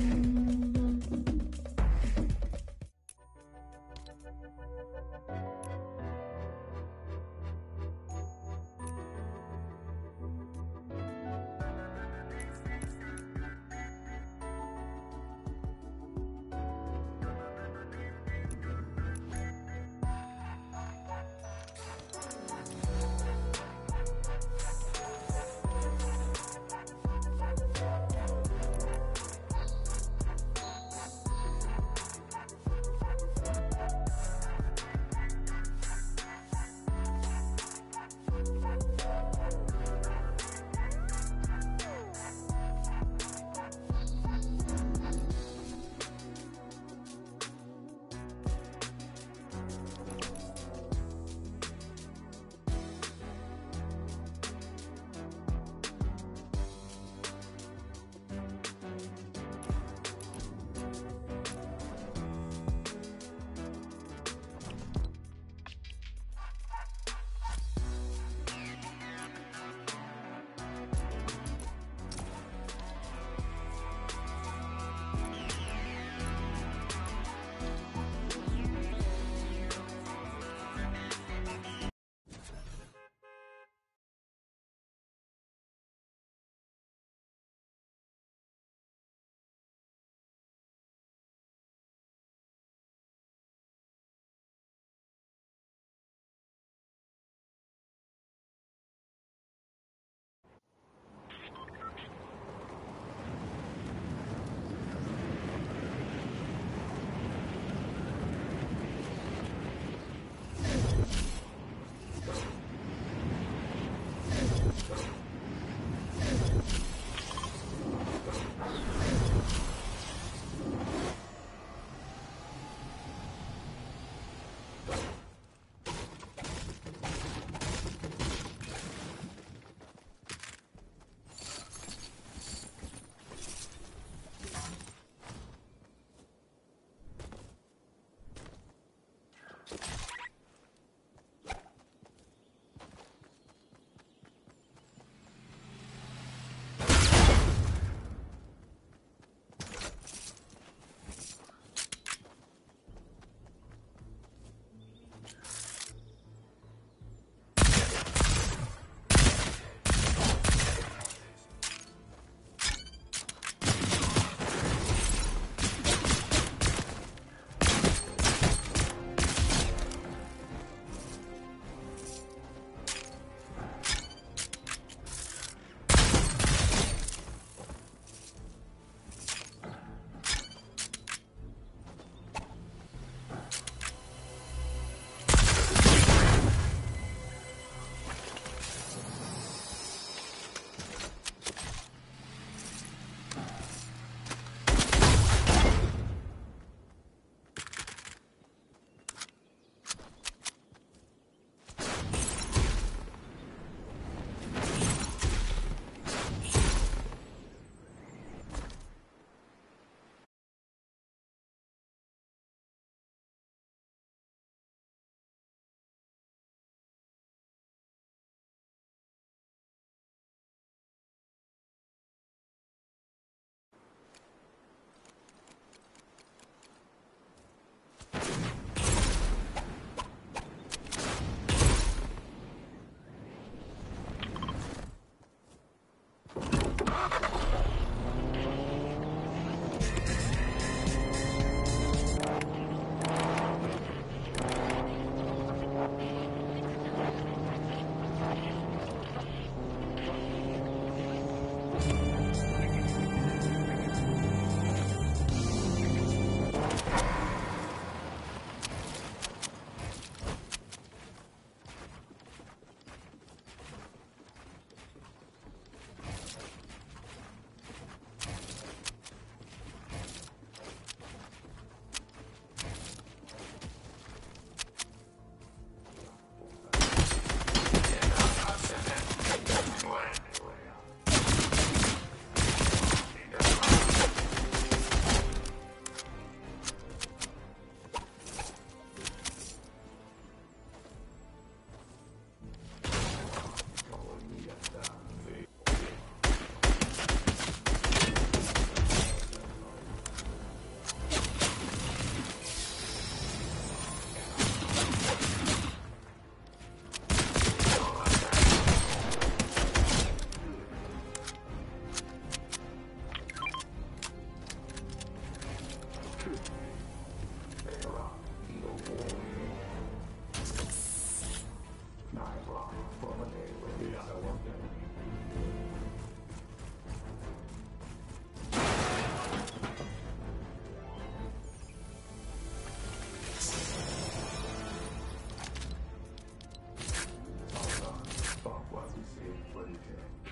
Mm-hmm.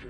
是